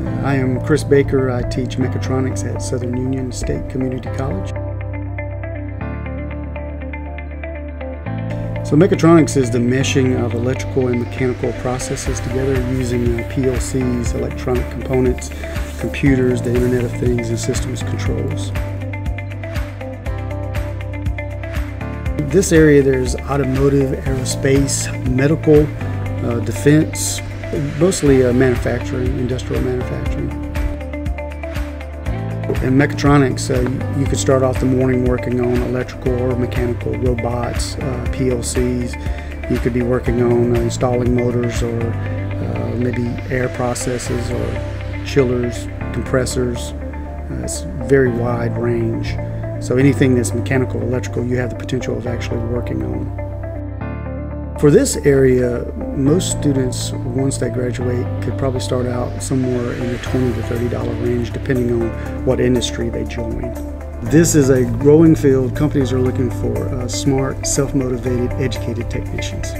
I am Chris Baker. I teach mechatronics at Southern Union State Community College. So mechatronics is the meshing of electrical and mechanical processes together using uh, PLCs, electronic components, computers, the Internet of Things, and systems controls. This area there's automotive, aerospace, medical, uh, defense, mostly uh, manufacturing, industrial manufacturing. In mechatronics, uh, you could start off the morning working on electrical or mechanical robots, uh, PLCs. You could be working on uh, installing motors or uh, maybe air processes or chillers, compressors. Uh, it's very wide range. So anything that's mechanical, electrical, you have the potential of actually working on. For this area, most students, once they graduate, could probably start out somewhere in the 20 to $30 range, depending on what industry they join. This is a growing field. Companies are looking for uh, smart, self-motivated, educated technicians.